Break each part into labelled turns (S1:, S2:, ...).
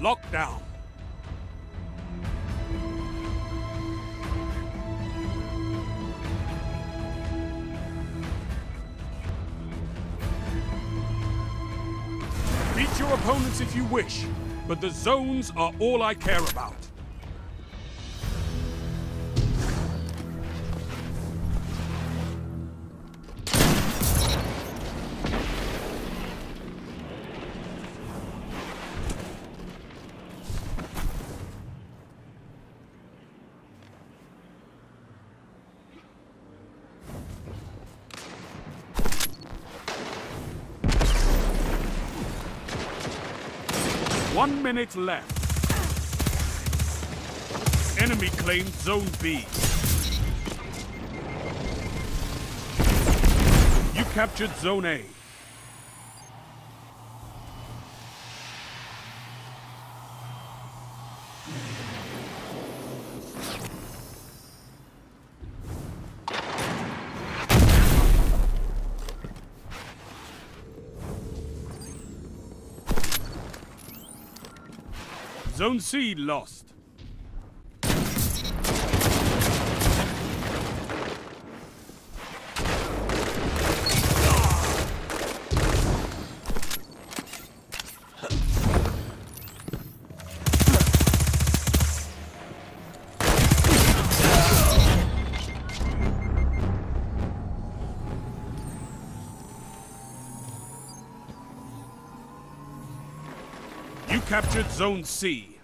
S1: Locked down. Beat your opponents if you wish, but the zones are all I care about. One minute left. Enemy claimed Zone B. You captured Zone A. Zone C lost. Captured Zone C.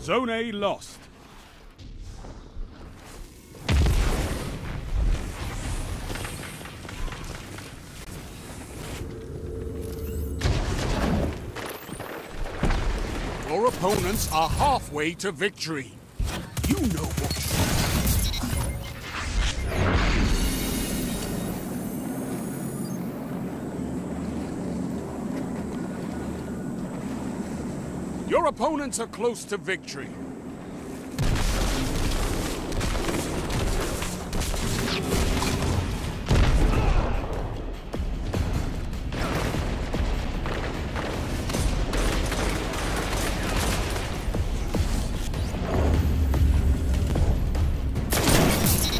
S1: Zone A lost. Your opponents are halfway to victory. You know opponents are close to victory.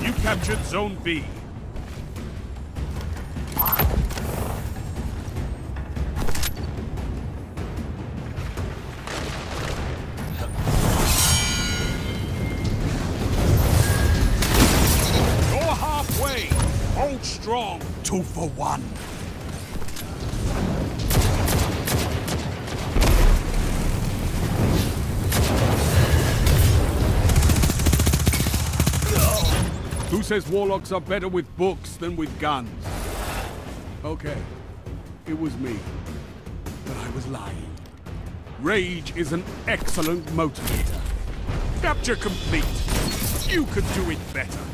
S1: You captured Zone B. strong. Two for one. Who says warlocks are better with books than with guns? Okay, it was me. But I was lying. Rage is an excellent motivator. Capture complete. You could do it better.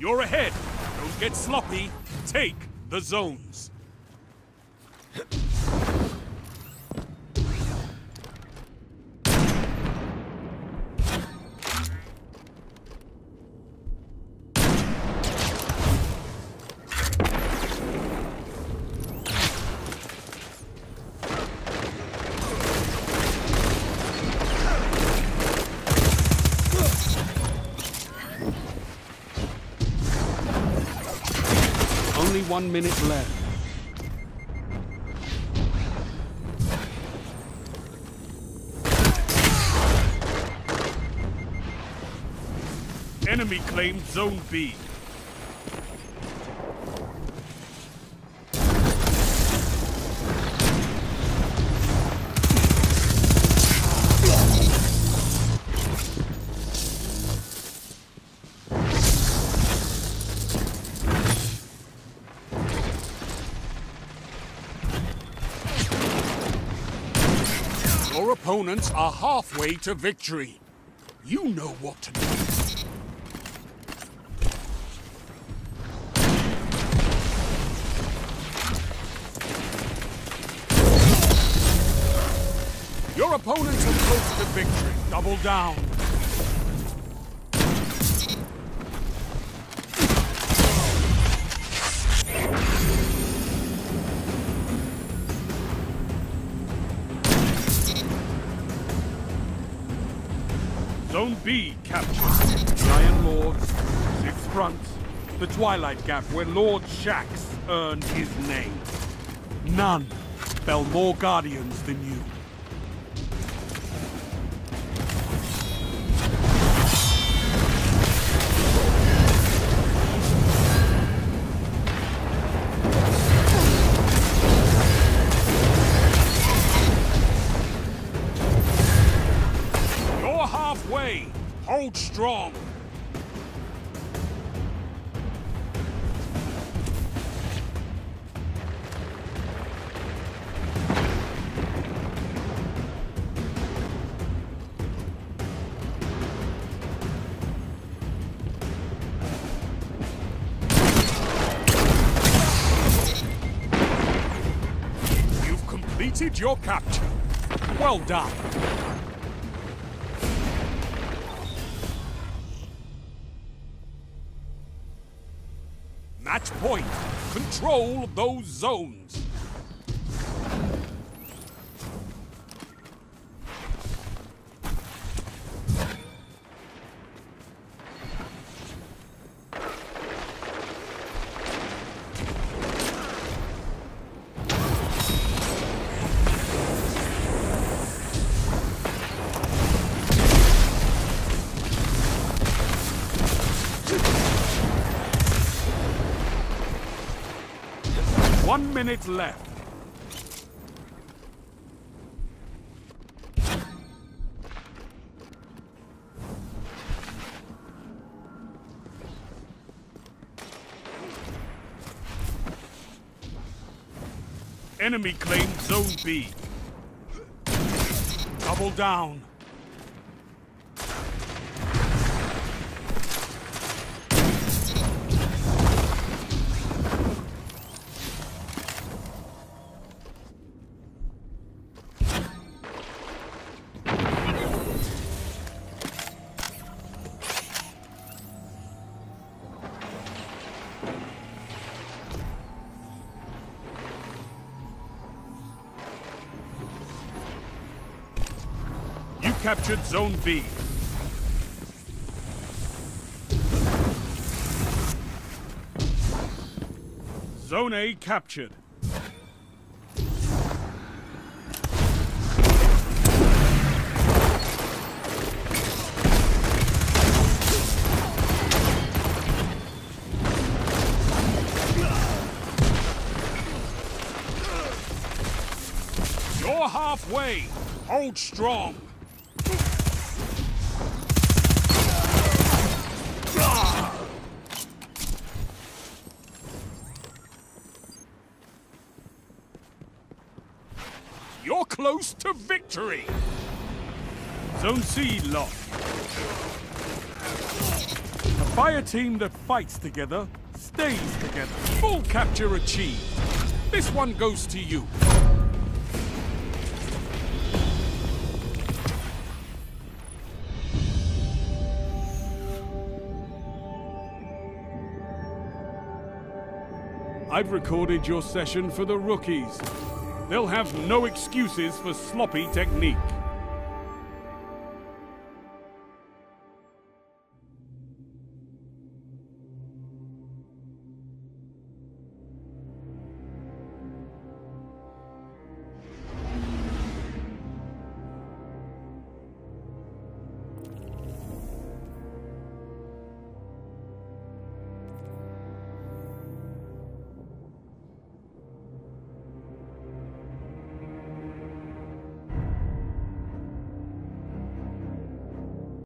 S1: You're ahead. Don't get sloppy. Take the zones. One minute left. Enemy claimed Zone B. opponents are halfway to victory. You know what to do. Your opponents are close to victory. Double down. Zone B captured. Giant Lords, Sixth Front, the Twilight Gap where Lord Shaxx earned his name. None fell more Guardians than you. Hold strong. You've completed your capture. Well done. Match point. Control those zones. One minute left. Enemy claimed Zone B. Double down. Captured Zone B. Zone A captured. You're halfway. Hold strong. You're close to victory. Zone C lost. A fire team that fights together stays together. Full capture achieved. This one goes to you. I've recorded your session for the rookies. They'll have no excuses for sloppy techniques.